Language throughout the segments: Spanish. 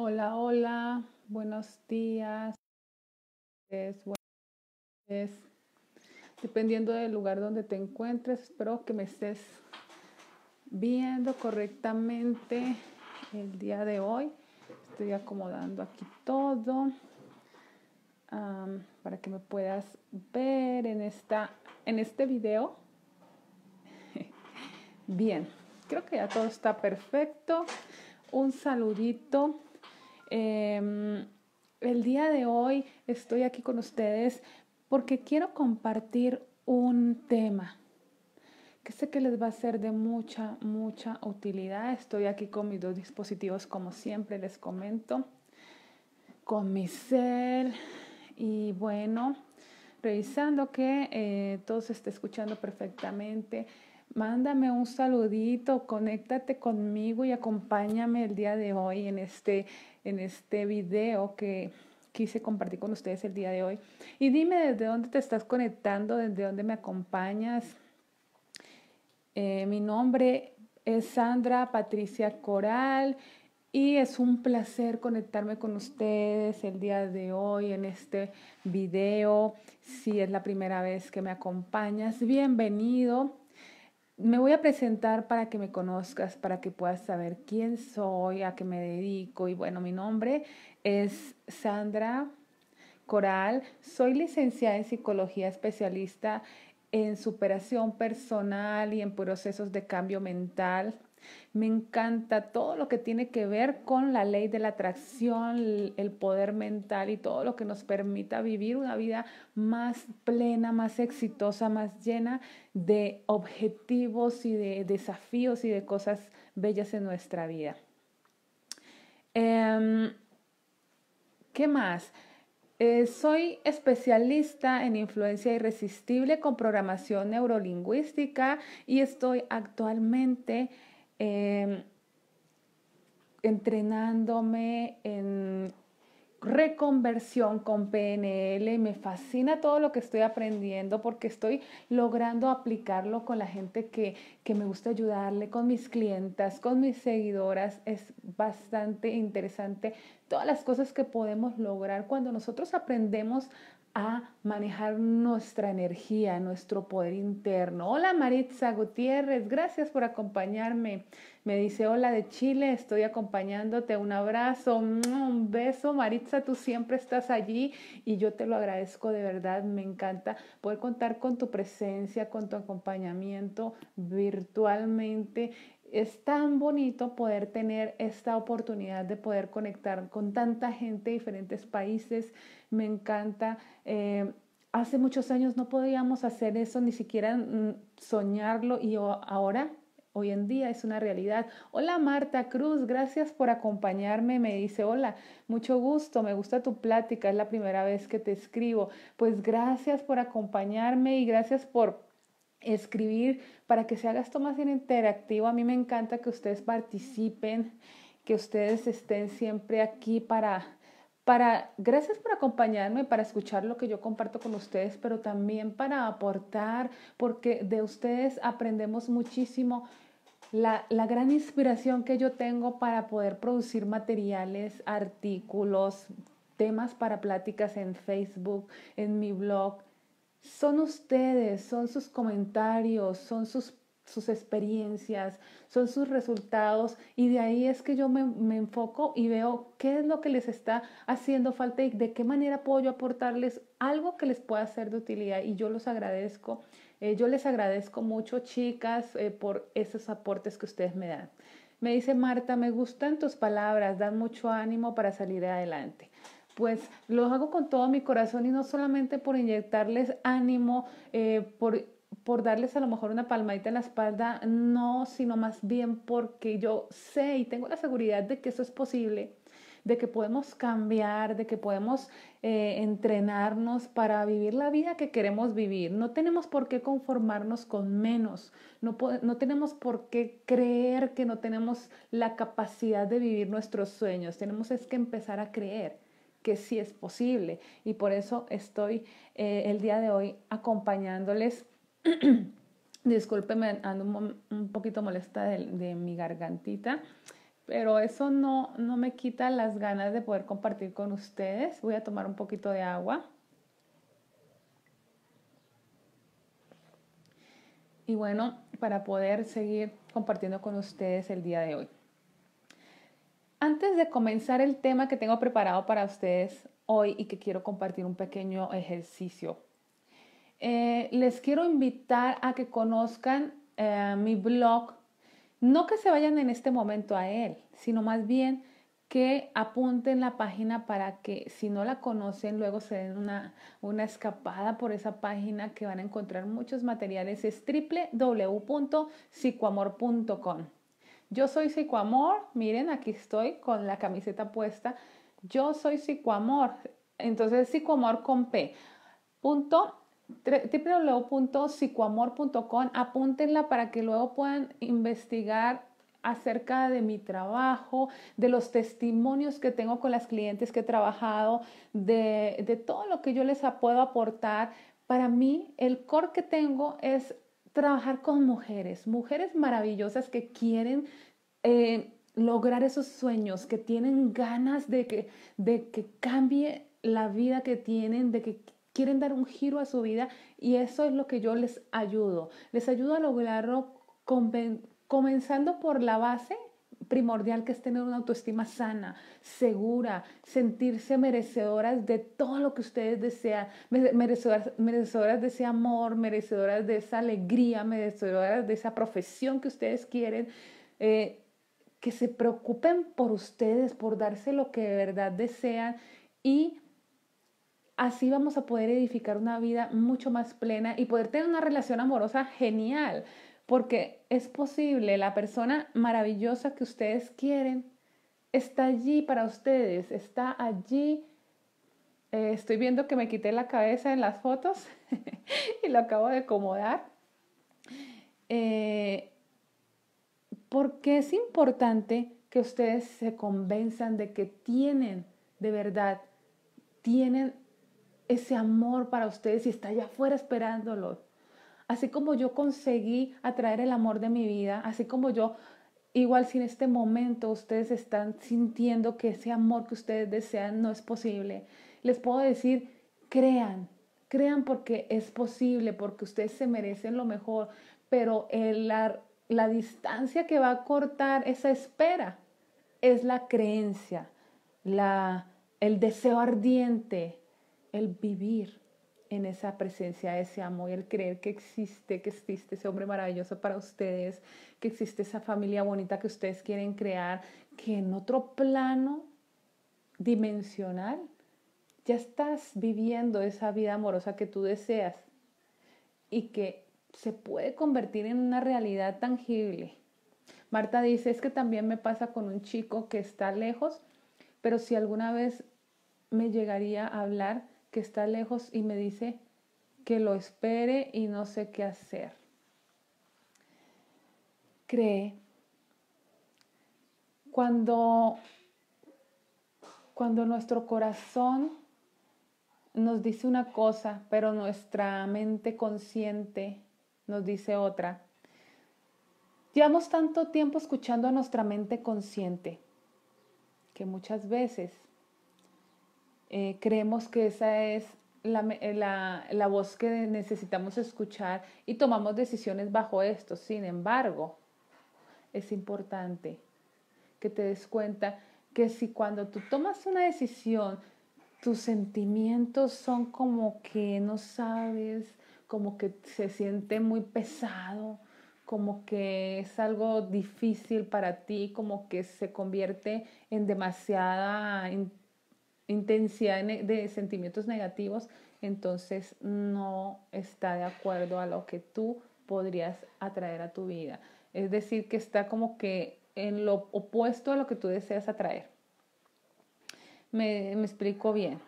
Hola, hola, buenos días, dependiendo del lugar donde te encuentres, espero que me estés viendo correctamente el día de hoy. Estoy acomodando aquí todo para que me puedas ver en, esta, en este video. Bien, creo que ya todo está perfecto. Un saludito Em, el día de hoy estoy aquí con ustedes porque quiero compartir un tema que sé que les va a ser de mucha, mucha utilidad. Estoy aquí con mis dos dispositivos, como siempre les comento, con mi cel y bueno, revisando que eh, todo se esté escuchando perfectamente mándame un saludito, conéctate conmigo y acompáñame el día de hoy en este, en este video que quise compartir con ustedes el día de hoy. Y dime desde dónde te estás conectando, desde dónde me acompañas. Eh, mi nombre es Sandra Patricia Coral y es un placer conectarme con ustedes el día de hoy en este video. Si es la primera vez que me acompañas, bienvenido me voy a presentar para que me conozcas, para que puedas saber quién soy, a qué me dedico. Y bueno, mi nombre es Sandra Coral. Soy licenciada en psicología, especialista en superación personal y en procesos de cambio mental. Me encanta todo lo que tiene que ver con la ley de la atracción, el poder mental y todo lo que nos permita vivir una vida más plena, más exitosa, más llena de objetivos y de desafíos y de cosas bellas en nuestra vida. Em, ¿Qué más? Eh, soy especialista en influencia irresistible con programación neurolingüística y estoy actualmente Em, entrenándome en reconversión con PNL. Me fascina todo lo que estoy aprendiendo porque estoy logrando aplicarlo con la gente que, que, me gusta ayudarle, con mis clientas, con mis seguidoras. Es bastante interesante todas las cosas que podemos lograr cuando nosotros aprendemos a manejar nuestra energía, nuestro poder interno. Hola Maritza Gutiérrez, gracias por acompañarme. Me dice, hola de Chile, estoy acompañándote, un abrazo, un beso. Maritza, tú siempre estás allí y yo te lo agradezco de verdad. Me encanta poder contar con tu presencia, con tu acompañamiento virtualmente es tan bonito poder tener esta oportunidad de poder conectar con tanta gente de diferentes países. Me encanta. Eh, hace muchos años no podíamos hacer eso, ni siquiera mm, soñarlo y ahora, hoy en día es una realidad. Hola Marta Cruz, gracias por acompañarme. Me dice, hola, mucho gusto, me gusta tu plática, es la primera vez que te escribo. Pues gracias por acompañarme y gracias por escribir para que se haga esto más interactivo. A mí me encanta que ustedes participen, que ustedes estén siempre aquí para, para, gracias por acompañarme, para escuchar lo que yo comparto con ustedes, pero también para aportar, porque de ustedes aprendemos muchísimo. La, la gran inspiración que yo tengo para poder producir materiales, artículos, temas para pláticas en Facebook, en mi blog, son ustedes, son sus comentarios, son sus, sus experiencias, son sus resultados y de ahí es que yo me, me, enfoco y veo qué es lo que les está haciendo falta y de qué manera puedo yo aportarles algo que les pueda ser de utilidad y yo los agradezco. Eh, yo les agradezco mucho, chicas, eh, por esos aportes que ustedes me dan. Me dice Marta, me gustan tus palabras, dan mucho ánimo para salir adelante pues lo hago con todo mi corazón y no solamente por inyectarles ánimo, eh, por, por darles a lo mejor una palmadita en la espalda, no, sino más bien porque yo sé y tengo la seguridad de que eso es posible, de que podemos cambiar, de que podemos eh, entrenarnos para vivir la vida que queremos vivir. No tenemos por qué conformarnos con menos, no, no tenemos por qué creer que no tenemos la capacidad de vivir nuestros sueños, tenemos es que empezar a creer que sí es posible. Y por eso estoy eh, el día de hoy acompañándoles. Discúlpeme, ando un, poquito molesta de, mi gargantita, pero eso no, no me quita las ganas de poder compartir con ustedes. Voy a tomar un poquito de agua. Y bueno, para poder seguir compartiendo con ustedes el día de hoy. Antes de comenzar el tema que tengo preparado para ustedes hoy y que quiero compartir un pequeño ejercicio, eh, les quiero invitar a que conozcan eh, mi blog, no que se vayan en este momento a él, sino más bien que apunten la página para que si no la conocen, luego se den una, una escapada por esa página que van a encontrar muchos materiales. Es www.psicoamor.com. Yo soy Psicoamor, miren, aquí estoy con la camiseta puesta. Yo soy Psicoamor, entonces Psicoamor con P. Punto www.psicoamor.com, apúntenla para que luego puedan investigar acerca de mi trabajo, de los testimonios que tengo con las clientes que he trabajado, de, de todo lo que yo les puedo aportar. Para mí, el core que tengo es trabajar con mujeres, mujeres maravillosas que quieren eh, lograr esos sueños, que tienen ganas de que, de que cambie la vida que tienen, de que quieren dar un giro a su vida y eso es lo que yo les ayudo. Les ayudo a lograrlo comenzando por la base primordial que es tener una autoestima sana, segura, sentirse merecedoras de todo lo que ustedes desean, merecedoras, merecedoras de ese amor, merecedoras de esa alegría, merecedoras de esa profesión que ustedes quieren, eh, que se preocupen por ustedes, por darse lo que de verdad desean y así vamos a poder edificar una vida mucho más plena y poder tener una relación amorosa genial porque es posible, la persona maravillosa que ustedes quieren está allí para ustedes, está allí. Eh, estoy viendo que me quité la cabeza en las fotos y lo acabo de acomodar. Eh, porque es importante que ustedes se convenzan de que tienen, de verdad, tienen ese amor para ustedes y está allá afuera esperándolos así como yo conseguí atraer el amor de mi vida, así como yo, igual si en este momento ustedes están sintiendo que ese amor que ustedes desean no es posible, les puedo decir, crean, crean porque es posible, porque ustedes se merecen lo mejor, pero la, la distancia que va a cortar esa espera es la creencia, la, el deseo ardiente, el vivir en esa presencia, ese amor, y el creer que existe, que existe ese hombre maravilloso para ustedes, que existe esa familia bonita que ustedes quieren crear, que en otro plano dimensional ya estás viviendo esa vida amorosa que tú deseas y que se puede convertir en una realidad tangible. Marta dice, es que también me pasa con un chico que está lejos, pero si alguna vez me llegaría a hablar, que está lejos y me dice que lo espere y no sé qué hacer. Cree. Cuando, cuando nuestro corazón nos dice una cosa, pero nuestra mente consciente nos dice otra. Llevamos tanto tiempo escuchando a nuestra mente consciente que muchas veces eh, creemos que esa es eh, la, la, voz que necesitamos escuchar y tomamos decisiones bajo esto. Sin embargo, es importante que te des cuenta que si cuando tú tomas una decisión, tus sentimientos son como que no sabes, como que se siente muy pesado, como que es algo difícil para ti, como que se convierte en demasiada intensidad de sentimientos negativos, entonces no está de acuerdo a lo que tú podrías atraer a tu vida. Es decir, que está como que en lo opuesto a lo que tú deseas atraer. Me, me explico bien.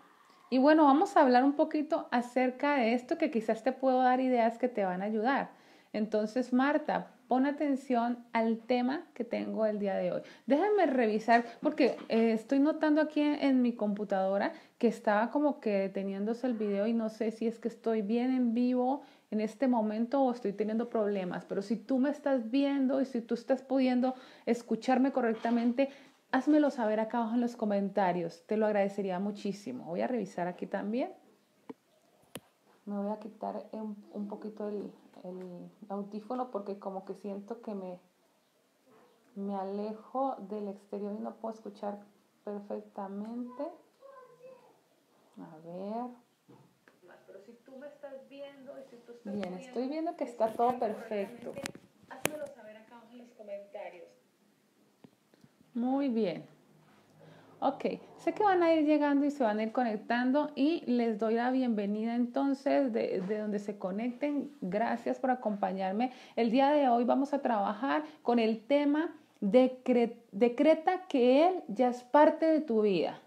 Y bueno, vamos a hablar un poquito acerca de esto que quizás te puedo dar ideas que te van a ayudar. Entonces, Marta, pon atención al tema que tengo el día de hoy. Déjame revisar, porque eh, estoy notando aquí en, mi computadora que estaba como que deteniéndose el video y no sé si es que estoy bien en vivo en este momento o estoy teniendo problemas, pero si tú me estás viendo y si tú estás pudiendo escucharme correctamente, házmelo saber acá abajo en los comentarios. Te lo agradecería muchísimo. Voy a revisar aquí también. Me voy a quitar un, poquito el, el audífono porque como que siento que me, me alejo del exterior y no puedo escuchar perfectamente. A ver. Pero si tú me estás viendo y si tú estás Bien, estoy viendo que está todo perfecto. Házmelo saber acá en los comentarios. Muy bien. Ok, sé que van a ir llegando y se van a ir conectando y les doy la bienvenida entonces de, de, donde se conecten. Gracias por acompañarme. El día de hoy vamos a trabajar con el tema decreta que Él ya es parte de tu vida.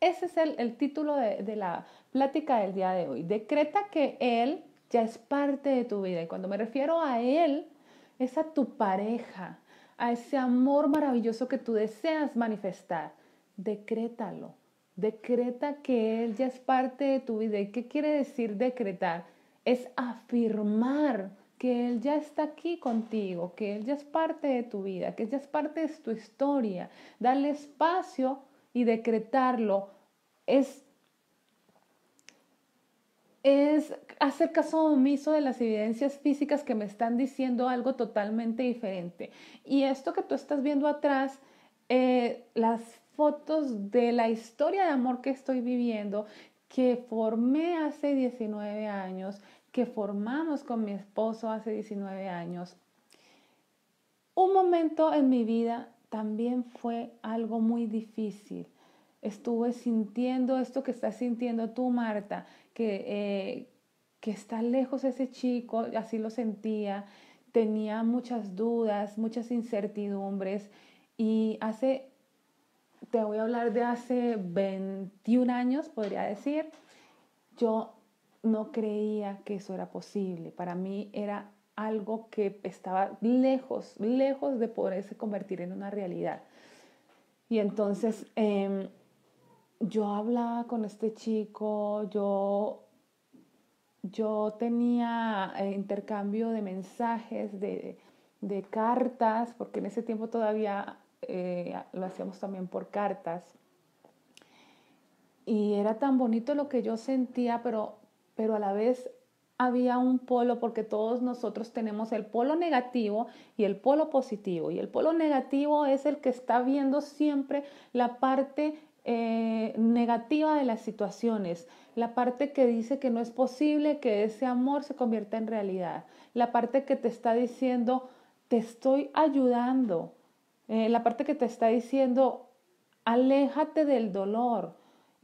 Ese es el, título de, la plática del día de hoy. Decreta que Él ya es parte de tu vida. Y cuando me refiero a Él, es a tu pareja, a ese amor maravilloso que tú deseas manifestar. Decrétalo. Decreta que Él ya es parte de tu vida. ¿Y qué quiere decir decretar? Es afirmar que Él ya está aquí contigo, que Él ya es parte de tu vida, que ya es parte de tu historia. Darle espacio y decretarlo es, es hacer caso omiso de las evidencias físicas que me están diciendo algo totalmente diferente. Y esto que tú estás viendo atrás, eh, las fotos de la historia de amor que estoy viviendo, que formé hace 19 años, que formamos con mi esposo hace 19 años, un momento en mi vida también fue algo muy difícil. Estuve sintiendo esto que estás sintiendo tú, Marta, que, eh, que está lejos ese chico, así lo sentía, tenía muchas dudas, muchas incertidumbres y hace, te voy a hablar de hace 21 años, podría decir, yo no creía que eso era posible. Para mí era algo que estaba lejos, lejos de poderse convertir en una realidad. Y entonces em, yo hablaba con este chico, yo, yo tenía eh, intercambio de mensajes, de, cartas, porque en ese tiempo todavía eh, lo hacíamos también por cartas. Y era tan bonito lo que yo sentía, pero pero a la vez había un polo porque todos nosotros tenemos el polo negativo y el polo positivo. Y el polo negativo es el que está viendo siempre la parte eh, negativa de las situaciones, la parte que dice que no es posible que ese amor se convierta en realidad, la parte que te está diciendo, te estoy ayudando, eh, la parte que te está diciendo, aléjate del dolor,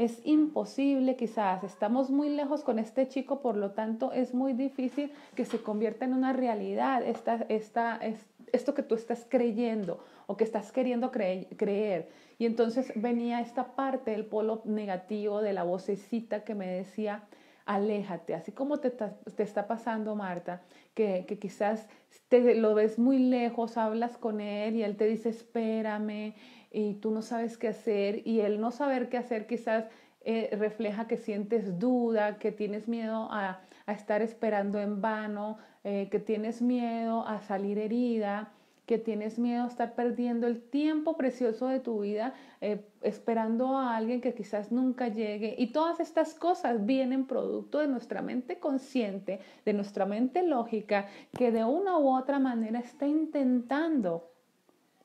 es imposible quizás, estamos muy lejos con este chico, por lo tanto es muy difícil que se convierta en una realidad esta, esta, es, esto que tú estás creyendo o que estás queriendo creer. Y entonces venía esta parte del polo negativo de la vocecita que me decía, aléjate, así como te, te está pasando, Marta, que, que, quizás te lo ves muy lejos, hablas con él y él te dice, espérame, y tú no sabes qué hacer y el no saber qué hacer quizás eh, refleja que sientes duda, que tienes miedo a, estar esperando en vano, eh, que tienes miedo a salir herida, que tienes miedo a estar perdiendo el tiempo precioso de tu vida eh, esperando a alguien que quizás nunca llegue. Y todas estas cosas vienen producto de nuestra mente consciente, de nuestra mente lógica, que de una u otra manera está intentando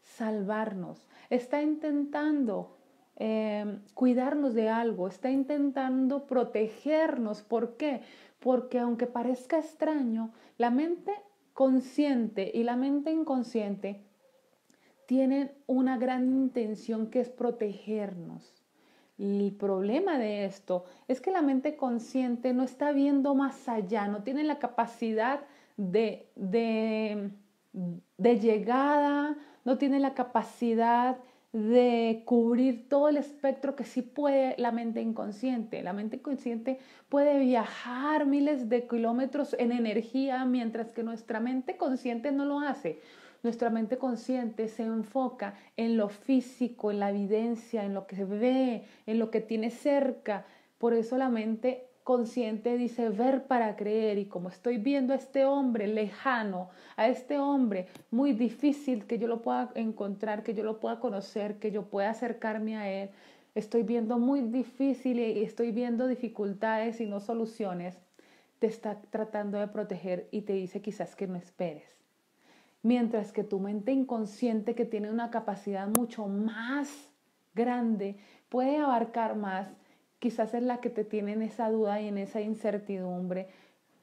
salvarnos, está intentando em, cuidarnos de algo, está intentando protegernos. ¿Por qué? Porque aunque parezca extraño, la mente consciente y la mente inconsciente tienen una gran intención que es protegernos. El problema de esto es que la mente consciente no está viendo más allá, no tiene la capacidad de, de, de llegada, no tiene la capacidad de cubrir todo el espectro que sí puede la mente inconsciente. La mente inconsciente puede viajar miles de kilómetros en energía, mientras que nuestra mente consciente no lo hace. Nuestra mente consciente se enfoca en lo físico, en la evidencia, en lo que ve, en lo que tiene cerca. Por eso la mente consciente dice ver para creer y como estoy viendo a este hombre lejano, a este hombre muy difícil que yo lo pueda encontrar, que yo lo pueda conocer, que yo pueda acercarme a él, estoy viendo muy difícil y estoy viendo dificultades y no soluciones, te está tratando de proteger y te dice quizás que no esperes. Mientras que tu mente inconsciente que tiene una capacidad mucho más grande, puede abarcar más, quizás es la que te tiene en esa duda y en esa incertidumbre,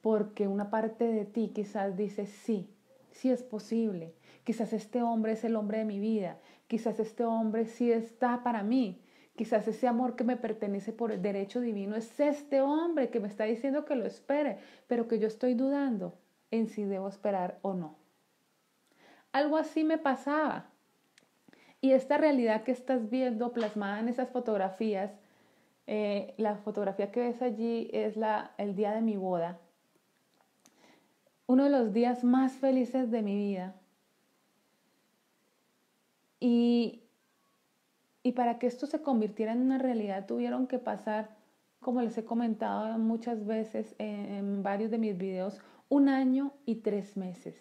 porque una parte de ti quizás dice, sí, sí es posible, quizás este hombre es el hombre de mi vida, quizás este hombre sí está para mí, quizás ese amor que me pertenece por el derecho divino es este hombre que me está diciendo que lo espere, pero que yo estoy dudando en si debo esperar o no. Algo así me pasaba. Y esta realidad que estás viendo plasmada en esas fotografías, eh, la fotografía que ves allí es la, el día de mi boda. Uno de los días más felices de mi vida. Y, y para que esto se convirtiera en una realidad tuvieron que pasar, como les he comentado muchas veces en, en varios de mis videos, un año y tres meses.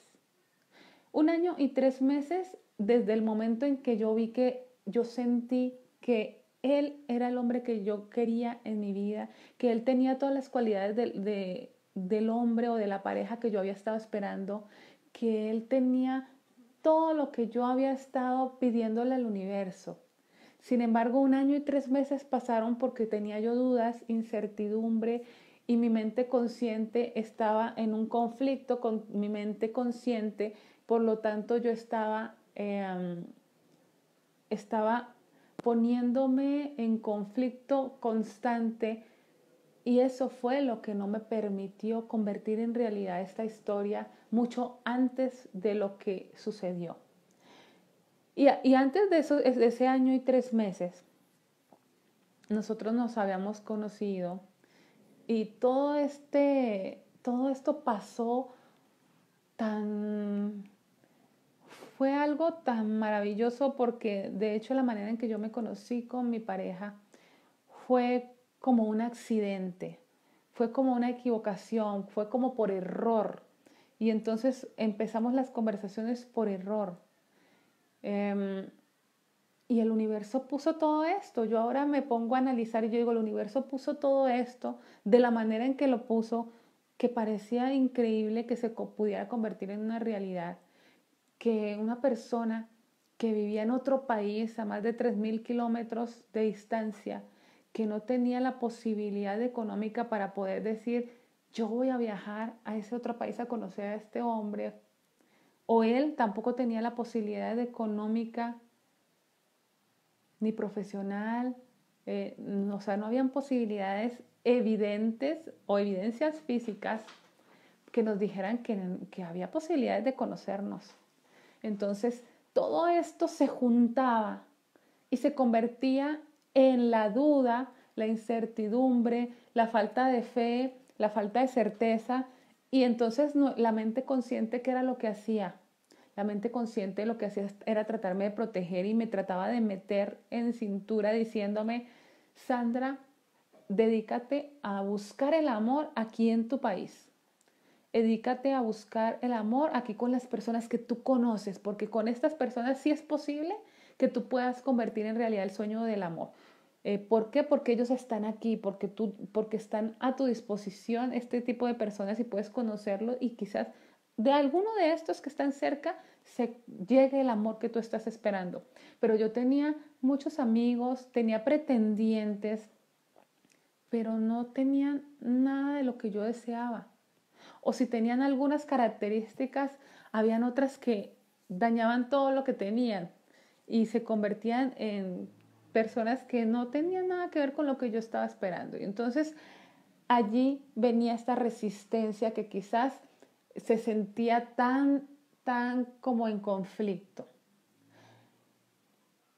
Un año y tres meses desde el momento en que yo vi que yo sentí que él era el hombre que yo quería en mi vida, que él tenía todas las cualidades del hombre o de la pareja que yo había estado esperando, que él tenía todo lo que yo había estado pidiéndole al universo. Sin embargo, un año y tres meses pasaron porque tenía yo dudas, incertidumbre y mi mente consciente estaba en un conflicto con mi mente consciente, por lo tanto yo estaba Em, estaba poniéndome en conflicto constante y eso fue lo que no me permitió convertir en realidad esta historia mucho antes de lo que sucedió. Y, y antes de, eso, de ese año y tres meses, nosotros nos habíamos conocido y todo este, todo esto pasó tan fue algo tan maravilloso porque de hecho la manera en que yo me conocí con mi pareja fue como un accidente, fue como una equivocación, fue como por error. Y entonces empezamos las conversaciones por error. Em, y el universo puso todo esto. Yo ahora me pongo a analizar y yo digo, el universo puso todo esto de la manera en que lo puso, que parecía increíble que se pudiera convertir en una realidad que una persona que vivía en otro país a más de 3.000 kilómetros de distancia, que no tenía la posibilidad económica para poder decir, yo voy a viajar a ese otro país a conocer a este hombre, o él tampoco tenía la posibilidad económica ni profesional, eh, o sea, no habían posibilidades evidentes o evidencias físicas que nos dijeran que, que había posibilidades de conocernos. Entonces, todo esto se juntaba y se convertía en la duda, la incertidumbre, la falta de fe, la falta de certeza. Y entonces la mente consciente, ¿qué era lo que hacía? La mente consciente lo que hacía era tratarme de proteger y me trataba de meter en cintura diciéndome, Sandra, dedícate a buscar el amor aquí en tu país. Edícate a buscar el amor aquí con las personas que tú conoces, porque con estas personas sí es posible que tú puedas convertir en realidad el sueño del amor. Eh, ¿Por qué? Porque ellos están aquí, porque, tú, porque están a tu disposición este tipo de personas y puedes conocerlo y quizás de alguno de estos que están cerca se llegue el amor que tú estás esperando. Pero yo tenía muchos amigos, tenía pretendientes, pero no tenían nada de lo que yo deseaba o si tenían algunas características, habían otras que dañaban todo lo que tenían y se convertían en personas que no tenían nada que ver con lo que yo estaba esperando. Y entonces allí venía esta resistencia que quizás se sentía tan, tan como en conflicto.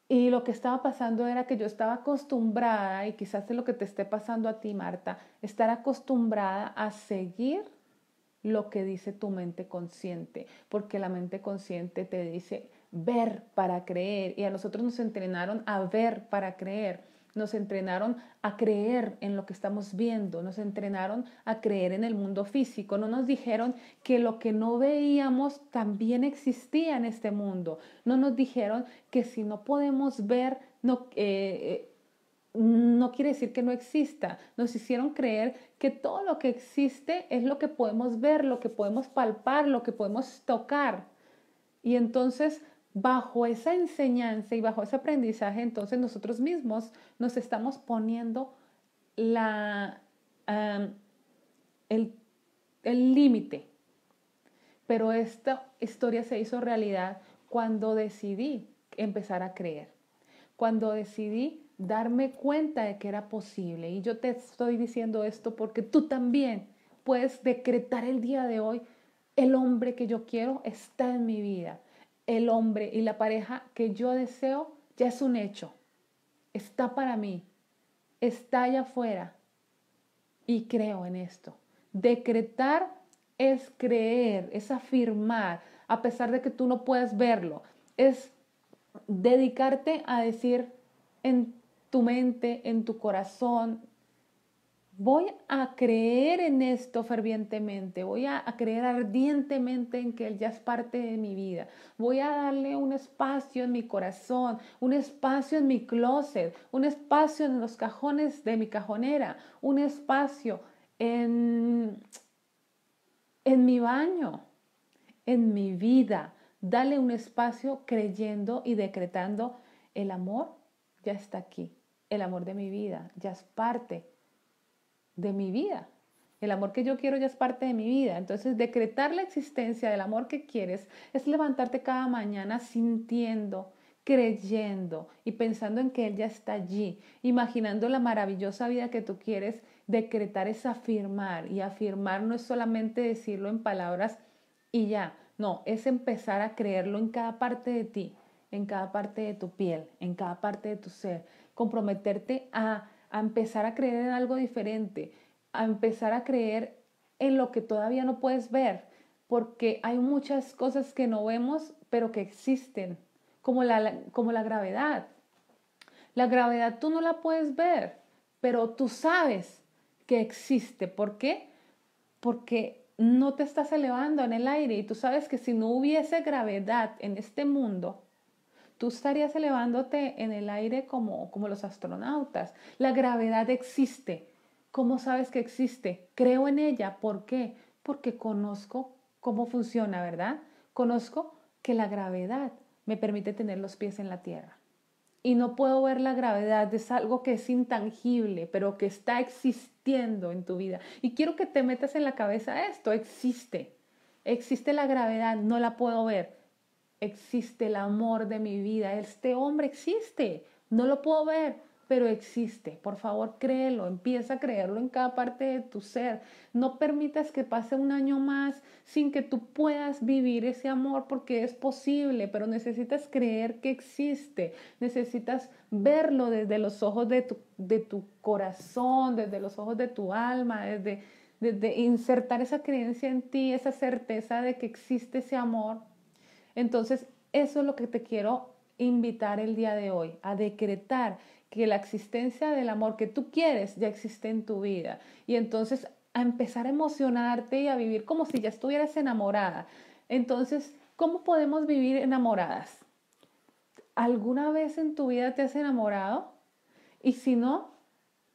Y lo que estaba pasando era que yo estaba acostumbrada, y quizás es lo que te esté pasando a ti, Marta, estar acostumbrada a seguir lo que dice tu mente consciente, porque la mente consciente te dice ver para creer y a nosotros nos entrenaron a ver para creer. nos entrenaron a creer en lo que estamos viendo, nos entrenaron a creer en el mundo físico, no nos dijeron que lo que no veíamos también existía en este mundo, no nos dijeron que si no podemos ver, no, eh, eh, no quiere decir que no exista, nos hicieron creer que todo lo que existe es lo que podemos ver, lo que podemos palpar, lo que podemos tocar. Y entonces bajo esa enseñanza y bajo ese aprendizaje, entonces nosotros mismos nos estamos poniendo la, el límite. Pero esta historia se hizo realidad cuando decidí empezar a creer, cuando decidí darme cuenta de que era posible. Y yo te estoy diciendo esto porque tú también puedes decretar el día de hoy, el hombre que yo quiero está en mi vida el hombre y la pareja que yo deseo ya es un hecho. Está para mí. Está allá afuera. Y creo en esto. Decretar es creer, es afirmar, a pesar de que tú no puedas verlo. Es dedicarte a decir en tu mente, en tu corazón, voy a creer en esto fervientemente, voy a, creer ardientemente en que Él ya es parte de mi vida, voy a darle un espacio en mi corazón, un espacio en mi closet, un espacio en los cajones de mi cajonera, un espacio en, en mi baño, en mi vida. Dale un espacio creyendo y decretando, el amor ya está aquí, el amor de mi vida ya es parte de mi vida. El amor que yo quiero ya es parte de mi vida. Entonces, decretar la existencia del amor que quieres es levantarte cada mañana sintiendo, creyendo y pensando en que Él ya está allí, imaginando la maravillosa vida que tú quieres. Decretar es afirmar y afirmar no es solamente decirlo en palabras y ya, no, es empezar a creerlo en cada parte de ti, en cada parte de tu piel, en cada parte de tu ser, comprometerte a a empezar a creer en algo diferente, a empezar a creer en lo que todavía no puedes ver, porque hay muchas cosas que no vemos, pero que existen, como la, como la gravedad. La gravedad tú no la puedes ver, pero tú sabes que existe. ¿Por qué? Porque no te estás elevando en el aire y tú sabes que si no hubiese gravedad en este mundo, tú estarías elevándote en el aire como, como los astronautas. La gravedad existe. ¿Cómo sabes que existe? Creo en ella. ¿Por qué? Porque conozco cómo funciona, ¿verdad? Conozco que la gravedad me permite tener los pies en la tierra. Y no puedo ver la gravedad, es algo que es intangible, pero que está existiendo en tu vida. Y quiero que te metas en la cabeza esto, existe. Existe la gravedad, no la puedo ver, existe el amor de mi vida. Este hombre existe. No lo puedo ver, pero existe. Por favor, créelo. Empieza a creerlo en cada parte de tu ser. No permitas que pase un año más sin que tú puedas vivir ese amor porque es posible, pero necesitas creer que existe. Necesitas verlo desde los ojos de tu, de tu corazón, desde los ojos de tu alma, desde, desde insertar esa creencia en ti, esa certeza de que existe ese amor entonces, eso es lo que te quiero invitar el día de hoy, a decretar que la existencia del amor que tú quieres ya existe en tu vida. Y entonces a empezar a emocionarte y a vivir como si ya estuvieras enamorada. Entonces, ¿cómo podemos vivir enamoradas? ¿Alguna vez en tu vida te has enamorado? Y si no,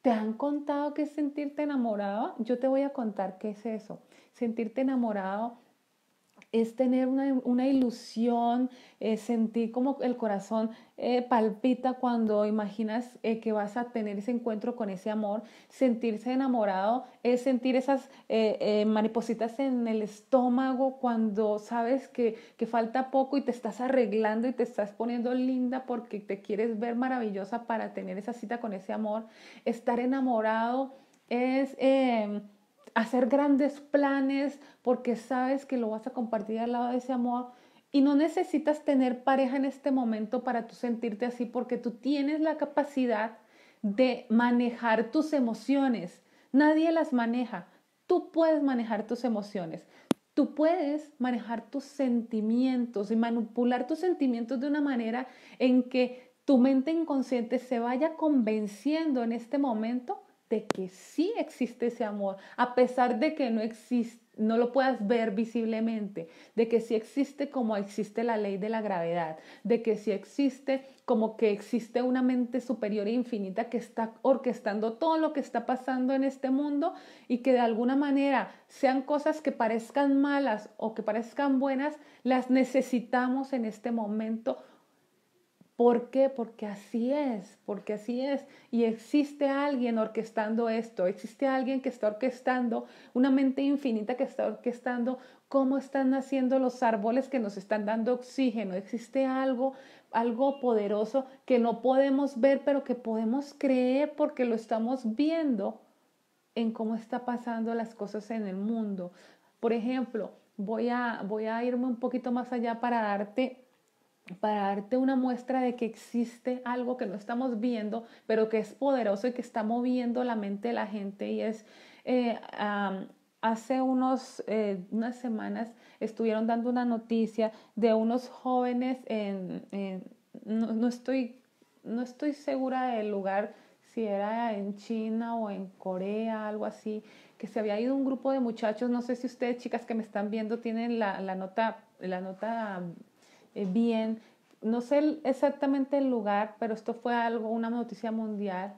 ¿te han contado qué es sentirte enamorado? Yo te voy a contar qué es eso. Sentirte enamorado es tener una, ilusión, es sentir como el corazón eh, palpita cuando imaginas eh, que vas a tener ese encuentro con ese amor, sentirse enamorado, es sentir esas eh, maripositas en el estómago cuando sabes que, que falta poco y te estás arreglando y te estás poniendo linda porque te quieres ver maravillosa para tener esa cita con ese amor. Estar enamorado es em, hacer grandes planes porque sabes que lo vas a compartir al lado de ese amor y no necesitas tener pareja en este momento para tú sentirte así porque tú tienes la capacidad de manejar tus emociones. Nadie las maneja. Tú puedes manejar tus emociones. Tú puedes manejar tus sentimientos y manipular tus sentimientos de una manera en que tu mente inconsciente se vaya convenciendo en este momento de que sí existe ese amor, a pesar de que no existe, no lo puedas ver visiblemente, de que sí existe como existe la ley de la gravedad, de que sí existe como que existe una mente superior e infinita que está orquestando todo lo que está pasando en este mundo y que de alguna manera sean cosas que parezcan malas o que parezcan buenas, las necesitamos en este momento ¿Por qué? Porque así es, porque así es. Y existe alguien orquestando esto, existe alguien que está orquestando, una mente infinita que está orquestando cómo están naciendo los árboles que nos están dando oxígeno. Existe algo, algo poderoso que no podemos ver, pero que podemos creer porque lo estamos viendo en cómo está pasando las cosas en el mundo. Por ejemplo, voy a, voy a irme un poquito más allá para darte para darte una muestra de que existe algo que no estamos viendo, pero que es poderoso y que está moviendo la mente de la gente. Y es, eh, hace unos, eh, unas semanas estuvieron dando una noticia de unos jóvenes en, no, estoy, no estoy segura del lugar, si era en China o en Corea, algo así, que se había ido un grupo de muchachos, no sé si ustedes chicas que me están viendo tienen la, la nota, la nota bien. No sé exactamente el lugar, pero esto fue algo, una noticia mundial.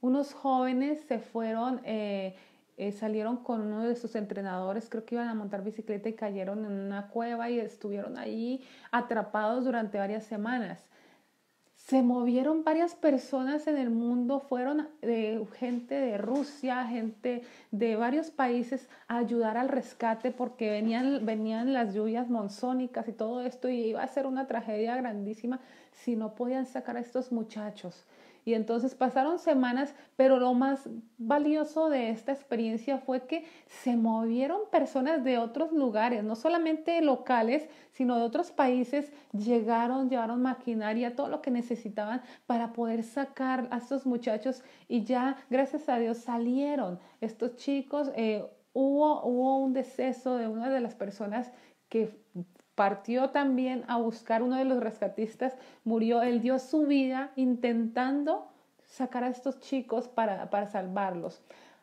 Unos jóvenes se fueron, eh, eh, salieron con uno de sus entrenadores, creo que iban a montar bicicleta y cayeron en una cueva y estuvieron ahí atrapados durante varias semanas se movieron varias personas en el mundo, fueron de gente de Rusia, gente de varios países a ayudar al rescate porque venían, venían las lluvias monzónicas y todo esto y iba a ser una tragedia grandísima si no podían sacar a estos muchachos. Y entonces pasaron semanas, pero lo más valioso de esta experiencia fue que se movieron personas de otros lugares, no solamente locales, sino de otros países, llegaron, llevaron maquinaria, todo lo que necesitaban para poder sacar a estos muchachos y ya, gracias a Dios, salieron estos chicos. Eh, hubo, hubo un deceso de una de las personas que partió también a buscar uno de los rescatistas, murió, él dio su vida intentando sacar a estos chicos para, para salvarlos.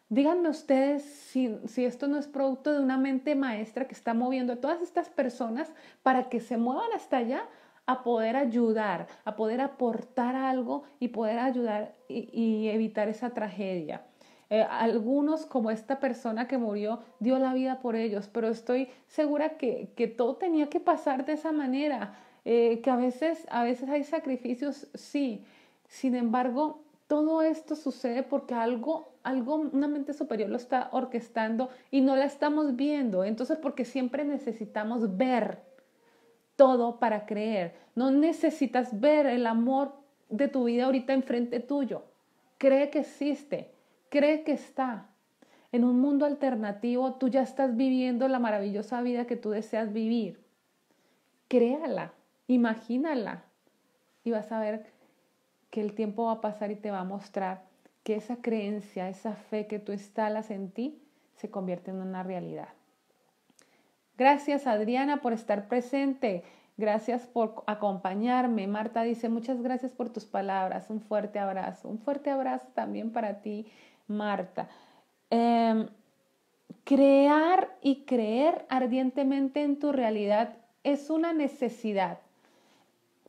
Díganme ustedes si, si, esto no es producto de una mente maestra que está moviendo a todas estas personas para que se muevan hasta allá a poder ayudar, a poder aportar algo y poder ayudar y evitar esa tragedia. Eh, algunos, como esta persona que murió, dio la vida por ellos, pero estoy segura que, que todo tenía que pasar de esa manera, eh, que a veces, a veces hay sacrificios, sí. Sin embargo, todo esto sucede porque algo, algo, una mente superior lo está orquestando y no la estamos viendo. Entonces, porque siempre necesitamos ver todo para creer. No necesitas ver el amor de tu vida ahorita enfrente tuyo. Cree que existe cree que está en un mundo alternativo, tú ya estás viviendo la maravillosa vida que tú deseas vivir. Créala, imagínala y vas a ver que el tiempo va a pasar y te va a mostrar que esa creencia, esa fe que tú instalas en ti se convierte en una realidad. Gracias Adriana por estar presente. Gracias por acompañarme. Marta dice, muchas gracias por tus palabras. Un fuerte abrazo. Un fuerte abrazo también para ti. Marta. Em, crear y creer ardientemente en tu realidad es una necesidad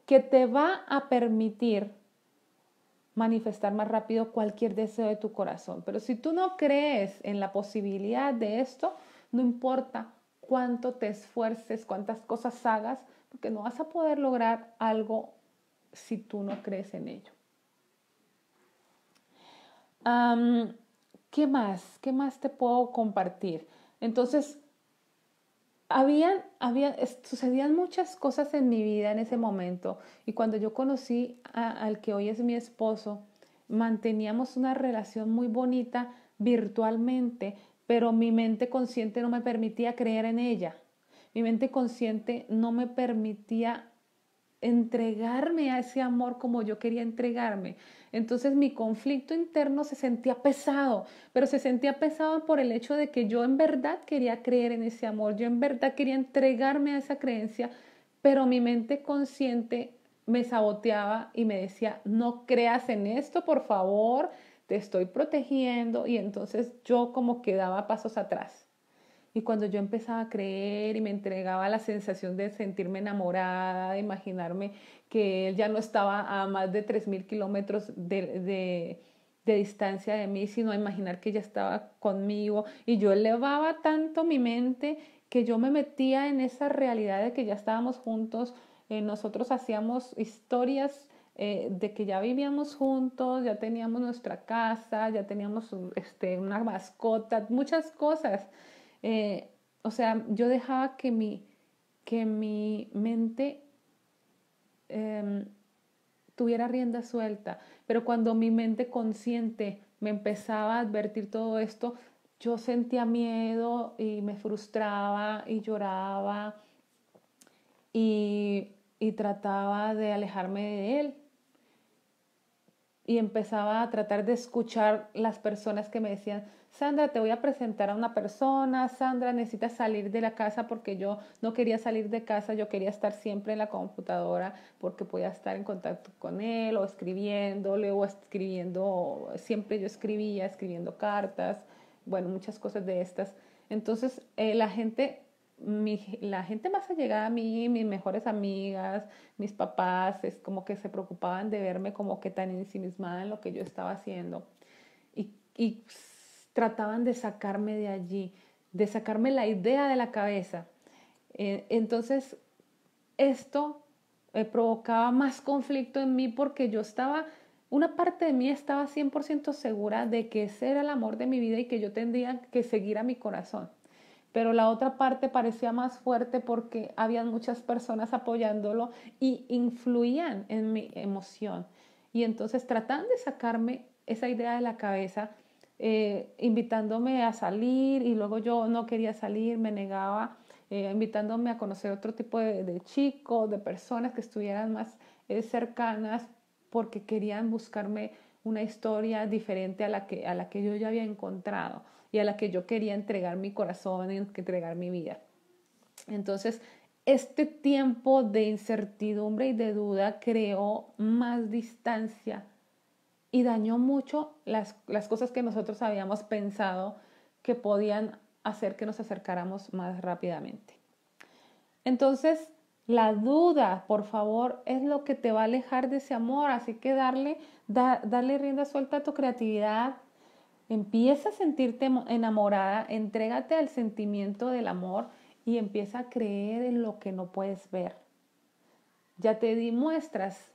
que te va a permitir manifestar más rápido cualquier deseo de tu corazón. Pero si tú no crees en la posibilidad de esto, no importa cuánto te esfuerces, cuántas cosas hagas, porque no vas a poder lograr algo si tú no crees en ello. ¿Qué más? ¿Qué más te puedo compartir? Entonces, había, sucedían muchas cosas en mi vida en ese momento y cuando yo conocí al que hoy es mi esposo, manteníamos una relación muy bonita virtualmente, pero mi mente consciente no me permitía creer en ella. Mi mente consciente no me permitía entregarme a ese amor como yo quería entregarme. Entonces mi conflicto interno se sentía pesado, pero se sentía pesado por el hecho de que yo en verdad quería creer en ese amor, yo en verdad quería entregarme a esa creencia, pero mi mente consciente me saboteaba y me decía, no creas en esto, por favor, te estoy protegiendo. Y entonces yo como que daba pasos atrás. Y cuando yo empezaba a creer y me entregaba la sensación de sentirme enamorada, de imaginarme que él ya no estaba a más de 3.000 kilómetros de, de, distancia de mí, sino a imaginar que ya estaba conmigo. Y yo elevaba tanto mi mente que yo me metía en esa realidad de que ya estábamos juntos. Eh, nosotros hacíamos historias eh, de que ya vivíamos juntos, ya teníamos nuestra casa, ya teníamos este, una mascota, muchas cosas. Eh, o sea, yo dejaba que mi, que mi mente em, tuviera rienda suelta, pero cuando mi mente consciente me empezaba a advertir todo esto, yo sentía miedo y me frustraba y lloraba y, y trataba de alejarme de él y empezaba a tratar de escuchar las personas que me decían, Sandra, te voy a presentar a una persona, Sandra, necesitas salir de la casa porque yo no quería salir de casa, yo quería estar siempre en la computadora porque podía estar en contacto con él o escribiéndole o escribiendo, siempre yo escribía, escribiendo cartas, bueno, muchas cosas de estas. Entonces, eh, la gente la gente más allegada a mí, mis mejores amigas, mis papás, es como que se preocupaban de verme como que tan ensimismada en lo que yo estaba haciendo. Y, y trataban de sacarme de allí, de sacarme la idea de la cabeza. Eh, entonces, esto eh, provocaba más conflicto en mí porque yo estaba, una parte de mí estaba 100% segura de que ese era el amor de mi vida y que yo tendría que seguir a mi corazón. Pero la otra parte parecía más fuerte porque había muchas personas apoyándolo y influían en mi emoción. Y entonces trataban de sacarme esa idea de la cabeza eh, invitándome a salir y luego yo no quería salir, me negaba, eh, invitándome a conocer otro tipo de, chicos, de personas que estuvieran más eh, cercanas porque querían buscarme una historia diferente a la, que, a la que yo ya había encontrado y a la que yo quería entregar mi corazón, entregar mi vida. Entonces, este tiempo de incertidumbre y de duda creó más distancia y dañó mucho las, cosas que nosotros habíamos pensado que podían hacer que nos acercáramos más rápidamente. Entonces, la duda, por favor, es lo que te va a alejar de ese amor, así que darle, darle rienda suelta a tu creatividad, empieza a sentirte enamorada, entrégate al sentimiento del amor y empieza a creer en lo que no puedes ver. Ya te di muestras,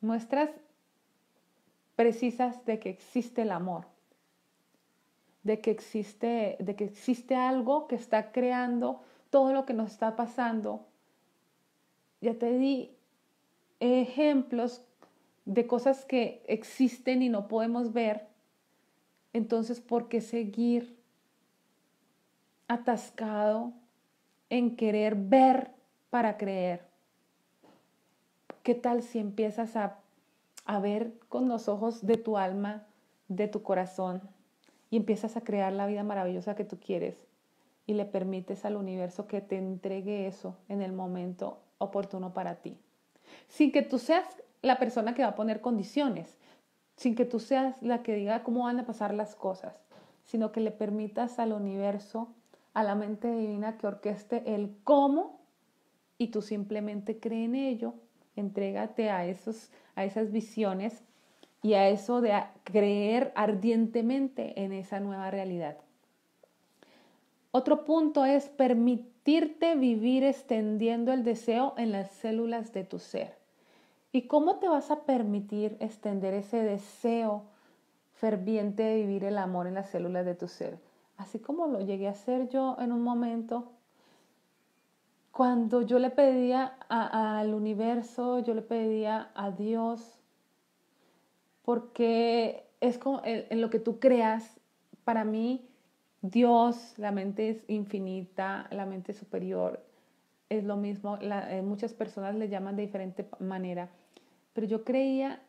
muestras precisas de que existe el amor, de que existe, de que existe algo que está creando todo lo que nos está pasando. Ya te di ejemplos de cosas que existen y no podemos ver. Entonces, ¿por qué seguir atascado en querer ver para creer? ¿Qué tal si empiezas a a ver con los ojos de tu alma, de tu corazón, y empiezas a crear la vida maravillosa que tú quieres y le permites al universo que te entregue eso en el momento oportuno para ti. Sin que tú seas la persona que va a poner condiciones, sin que tú seas la que diga cómo van a pasar las cosas, sino que le permitas al universo, a la mente divina que orqueste el cómo y tú simplemente cree en ello Entrégate a, esos, a esas visiones y a eso de creer ardientemente en esa nueva realidad. Otro punto es permitirte vivir extendiendo el deseo en las células de tu ser. ¿Y cómo te vas a permitir extender ese deseo ferviente de vivir el amor en las células de tu ser? Así como lo llegué a hacer yo en un momento cuando yo le pedía al universo, yo le pedía a Dios, porque es como en, lo que tú creas, para mí Dios, la mente es infinita, la mente superior, es lo mismo, eh, muchas personas le llaman de diferente manera, pero yo creía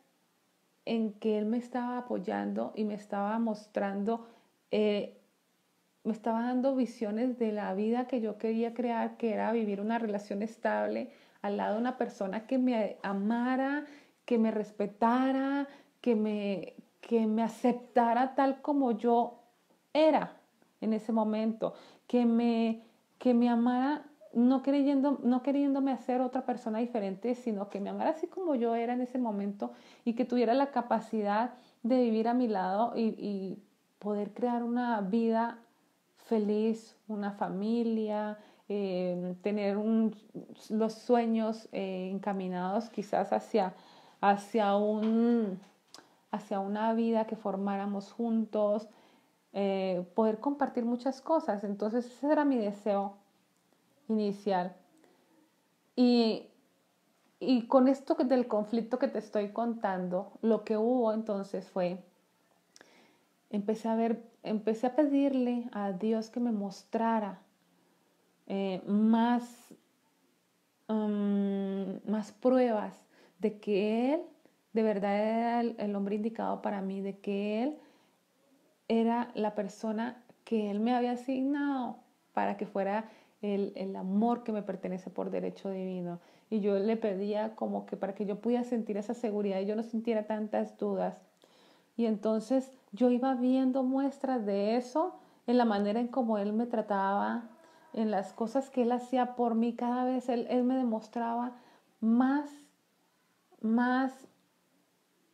en que Él me estaba apoyando y me estaba mostrando eh, me estaba dando visiones de la vida que yo quería crear, que era vivir una relación estable, al lado de una persona que me amara, que me respetara, que me, que me aceptara tal como yo era en ese momento, que me, que me amara no, no queriéndome hacer otra persona diferente, sino que me amara así como yo era en ese momento y que tuviera la capacidad de vivir a mi lado y, poder crear una vida feliz, una familia, eh, tener los sueños eh, encaminados quizás hacia, hacia, un, hacia una vida que formáramos juntos, eh, poder compartir muchas cosas. Entonces ese era mi deseo inicial. Y, y con esto del conflicto que te estoy contando, lo que hubo entonces fue, empecé a ver, empecé a pedirle a Dios que me mostrara eh, más, um, más pruebas de que Él de verdad era el, hombre indicado para mí, de que Él era la persona que Él me había asignado para que fuera el, amor que me pertenece por derecho divino. Y yo le pedía como que para que yo pudiera sentir esa seguridad y yo no sintiera tantas dudas. Y entonces yo iba viendo muestras de eso en la manera en cómo él me trataba, en las cosas que él hacía por mí. Cada vez él, me demostraba más, más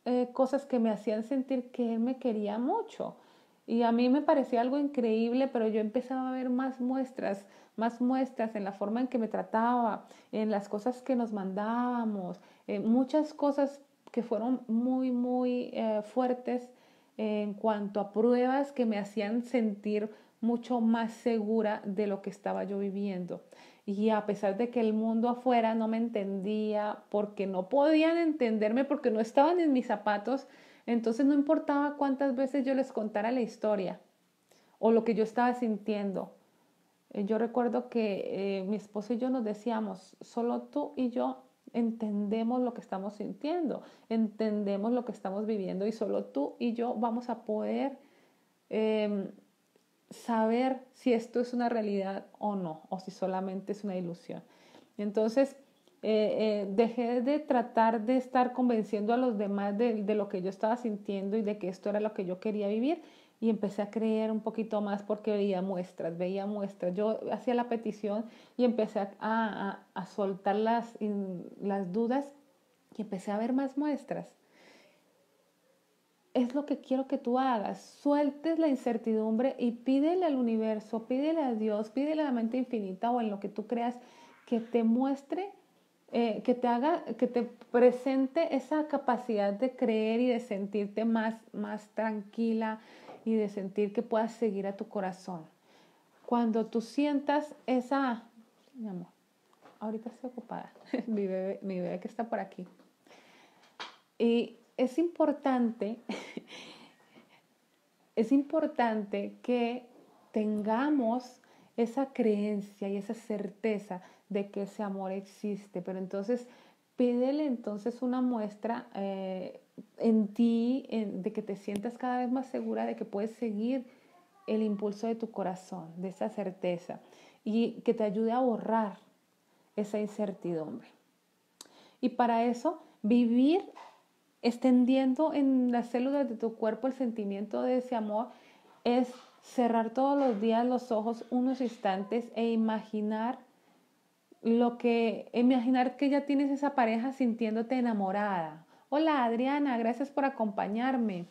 eh, cosas que me hacían sentir que él me quería mucho. Y a mí me parecía algo increíble, pero yo empezaba a ver más muestras más muestras en la forma en que me trataba, en las cosas que nos mandábamos, muchas cosas que fueron muy, muy eh, fuertes en cuanto a pruebas que me hacían sentir mucho más segura de lo que estaba yo viviendo. Y a pesar de que el mundo afuera no me entendía, porque no podían entenderme, porque no estaban en mis zapatos, entonces no importaba cuántas veces yo les contara la historia o lo que yo estaba sintiendo eh, yo recuerdo que eh, mi esposo y yo nos decíamos, solo tú y yo entendemos lo que estamos sintiendo, entendemos lo que estamos viviendo y solo tú y yo vamos a poder em, saber si esto es una realidad o no, o si solamente es una ilusión. Entonces, eh, dejé de tratar de estar convenciendo a los demás de lo que yo estaba sintiendo y de que esto era lo que yo quería vivir y empecé a creer un poquito más porque veía muestras, veía muestras. Yo hacía la petición y empecé a, a, soltar las, las dudas y empecé a ver más muestras. Es lo que quiero que tú hagas. Sueltes la incertidumbre y pídele al universo, pídele a Dios, pídele a la mente infinita o en lo que tú creas que te muestre, eh, que te haga, que te presente esa capacidad de creer y de sentirte más, más tranquila, y de sentir que puedas seguir a tu corazón. Cuando tú sientas esa, mi amor, ahorita estoy ocupada, mi, bebé, mi bebé que está por aquí. Y es importante, es importante que tengamos esa creencia y esa certeza de que ese amor existe, pero entonces pídele entonces una muestra eh, en ti, de que te sientas cada vez más segura de que puedes seguir el impulso de tu corazón, de esa certeza, y que te ayude a borrar esa incertidumbre. Y para eso, vivir extendiendo en las células de tu cuerpo el sentimiento de ese amor es cerrar todos los días los ojos unos instantes e imaginar lo que imaginar que ya tienes esa pareja sintiéndote enamorada Hola Adriana, gracias por acompañarme.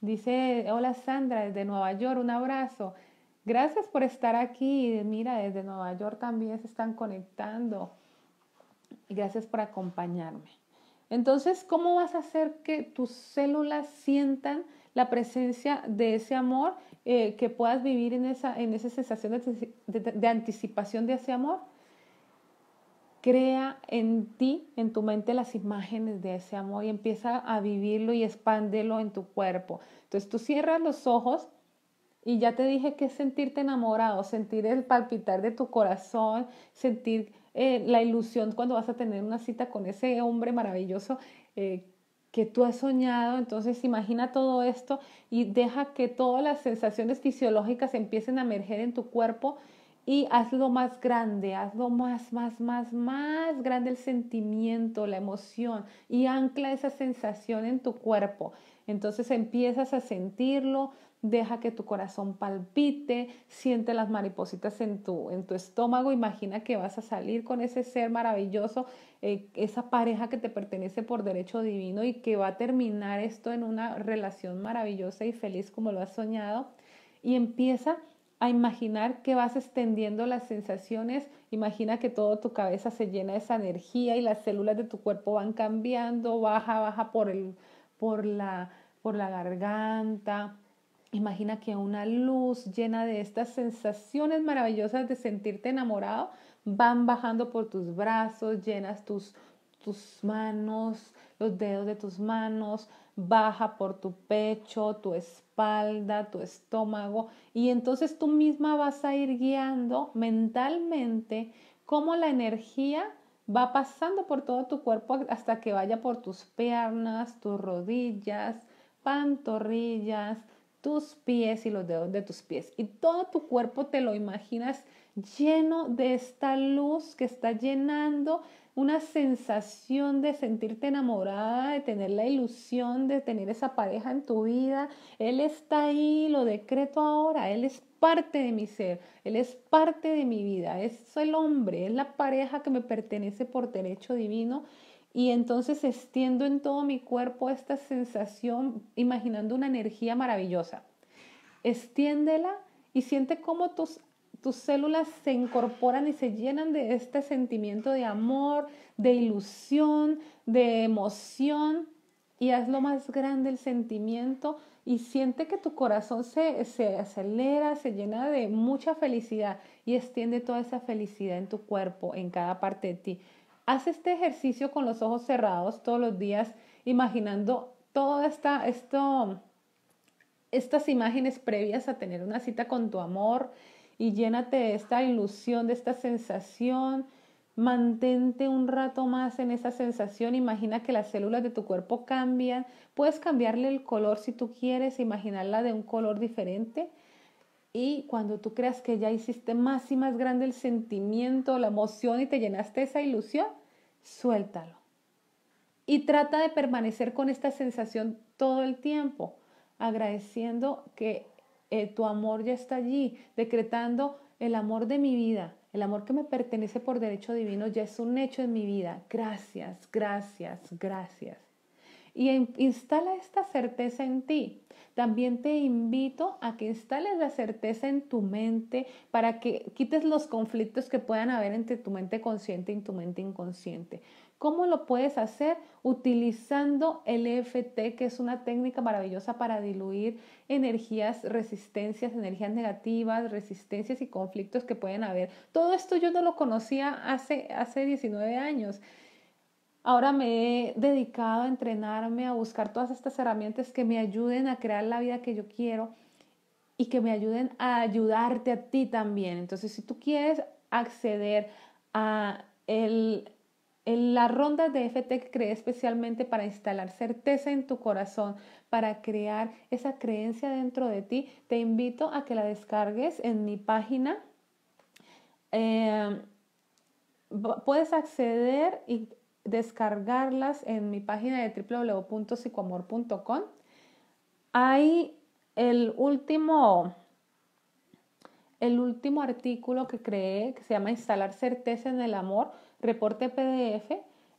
Dice, hola Sandra desde Nueva York, un abrazo. Gracias por estar aquí. Mira, desde Nueva York también se están conectando. Gracias por acompañarme. Entonces, ¿cómo vas a hacer que tus células sientan la presencia de ese amor, eh, que puedas vivir en esa, en esa sensación de anticipación de ese amor? Crea en ti, en tu mente, las imágenes de ese amor y empieza a vivirlo y expándelo en tu cuerpo. Entonces tú cierras los ojos y ya te dije que es sentirte enamorado, sentir el palpitar de tu corazón, sentir eh, la ilusión cuando vas a tener una cita con ese hombre maravilloso eh, que tú has soñado. Entonces imagina todo esto y deja que todas las sensaciones fisiológicas empiecen a emerger en tu cuerpo y hazlo más grande, hazlo más, más, más, más grande el sentimiento, la emoción y ancla esa sensación en tu cuerpo. Entonces empiezas a sentirlo, deja que tu corazón palpite, siente las maripositas en tu, en tu estómago, imagina que vas a salir con ese ser maravilloso, eh, esa pareja que te pertenece por derecho divino y que va a terminar esto en una relación maravillosa y feliz como lo has soñado. Y empieza imaginar que vas extendiendo las sensaciones, imagina que toda tu cabeza se llena de esa energía y las células de tu cuerpo van cambiando, baja, baja por, el, por, la, por la garganta, Imagina que una luz llena de estas sensaciones maravillosas de sentirte enamorado van bajando por tus brazos, llenas tus, tus manos, los dedos de tus manos, baja por tu pecho, tu espalda, tu estómago y entonces tú misma vas a ir guiando mentalmente cómo la energía va pasando por todo tu cuerpo hasta que vaya por tus piernas, tus rodillas, pantorrillas, tus pies y los dedos de tus pies. Y todo tu cuerpo te lo imaginas lleno de esta luz que está llenando una sensación de sentirte enamorada, de tener la ilusión de tener esa pareja en tu vida. Él está ahí, lo decreto ahora, Él es parte de mi ser, Él es parte de mi vida, es el hombre, es la pareja que me pertenece por derecho divino y entonces extiendo en todo mi cuerpo esta sensación, imaginando una energía maravillosa. Extiéndela y siente cómo tus, tus células se incorporan y se llenan de este sentimiento de amor, de ilusión, de emoción. Y hazlo más grande el sentimiento y siente que tu corazón se, se acelera, se llena de mucha felicidad y extiende toda esa felicidad en tu cuerpo, en cada parte de ti. Haz este ejercicio con los ojos cerrados todos los días, imaginando todas esta, esto, estas imágenes previas a tener una cita con tu amor y llénate de esta ilusión, de esta sensación. Mantente un rato más en esa sensación. Imagina que las células de tu cuerpo cambian. Puedes cambiarle el color si tú quieres, imaginarla de un color diferente. Y cuando tú creas que ya hiciste más y más grande el sentimiento, la emoción y te llenaste esa ilusión, suéltalo. Y trata de permanecer con esta sensación todo el tiempo, agradeciendo que eh, tu amor ya está allí, decretando el amor de mi vida, el amor que me pertenece por derecho divino ya es un hecho en mi vida. Gracias, gracias, gracias. Y instala esta certeza en ti. También te invito a que instales la certeza en tu mente para que quites los conflictos que puedan haber entre tu mente consciente y tu mente inconsciente. ¿Cómo lo puedes hacer? Utilizando el EFT, que es una técnica maravillosa para diluir energías, resistencias, energías negativas, resistencias y conflictos que pueden haber. Todo esto yo no lo conocía hace, hace 19 años Ahora me he dedicado a entrenarme, a buscar todas estas herramientas que me ayuden a crear la vida que yo quiero y que me ayuden a ayudarte a ti también. Entonces, si tú quieres acceder a el, la ronda de FT creé especialmente para instalar certeza en tu corazón, para crear esa creencia dentro de ti, te invito a que la descargues en mi página. Eh, puedes acceder y descargarlas en mi página de www.psicoamor.com. Hay el último, el último artículo que creé que se llama Instalar certeza en el amor, reporte PDF.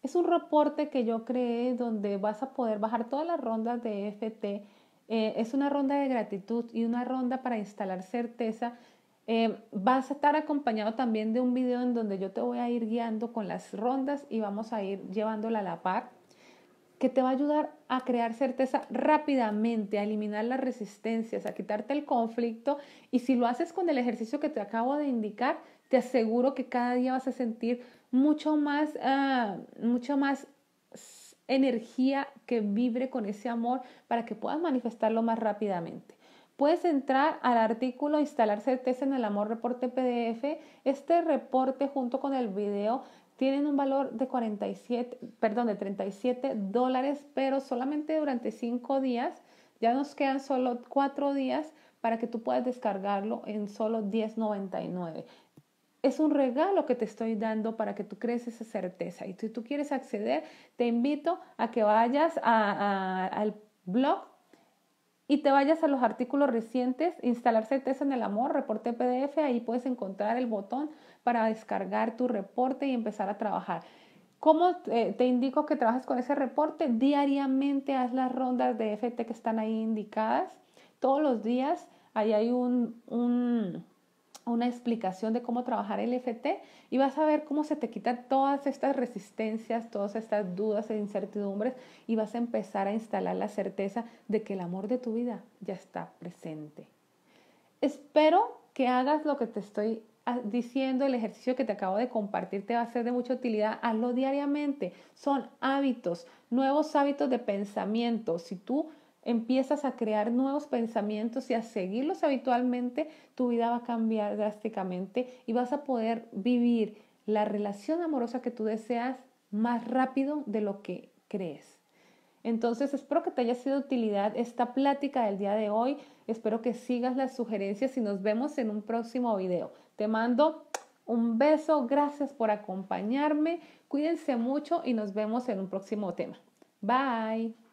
Es un reporte que yo creé donde vas a poder bajar todas las rondas de FT. Eh, es una ronda de gratitud y una ronda para instalar certeza eh, vas a estar acompañado también de un video en donde yo te voy a ir guiando con las rondas y vamos a ir llevándola a la par, que te va a ayudar a crear certeza rápidamente, a eliminar las resistencias, a quitarte el conflicto. Y si lo haces con el ejercicio que te acabo de indicar, te aseguro que cada día vas a sentir mucho más, uh, más energía que vibre con ese amor para que puedas manifestarlo más rápidamente. Puedes entrar al artículo Instalar certeza en el amor reporte PDF. Este reporte junto con el video tienen un valor de 47, perdón, de 37 dólares, pero solamente durante 5 días. Ya nos quedan solo 4 días para que tú puedas descargarlo en solo 10.99. es un regalo que te estoy dando para que tú crees esa certeza. Y si tú quieres acceder, te invito a que vayas al blog y te vayas a los artículos recientes, instalar certeza en el amor, reporte PDF, ahí puedes encontrar el botón para descargar tu reporte y empezar a trabajar. ¿Cómo te indico que trabajes con ese reporte? Diariamente haz las rondas de FT que están ahí indicadas. Todos los días ahí hay un, un una explicación de cómo trabajar el FT y vas a ver cómo se te quitan todas estas resistencias, todas estas dudas e incertidumbres y vas a empezar a instalar la certeza de que el amor de tu vida ya está presente. Espero que hagas lo que te estoy ah, diciendo, el ejercicio que te acabo de compartir te va a ser de mucha utilidad. Hazlo diariamente. Son hábitos, nuevos hábitos de pensamiento. Si tú empiezas a crear nuevos pensamientos y a seguirlos habitualmente, tu vida va a cambiar drásticamente y vas a poder vivir la relación amorosa que tú deseas más rápido de lo que crees. Entonces, espero que te haya sido de utilidad esta plática del día de hoy. Espero que sigas las sugerencias y nos vemos en un próximo video. Te mando un beso, gracias por acompañarme. Cuídense mucho y nos vemos en un próximo tema. Bye.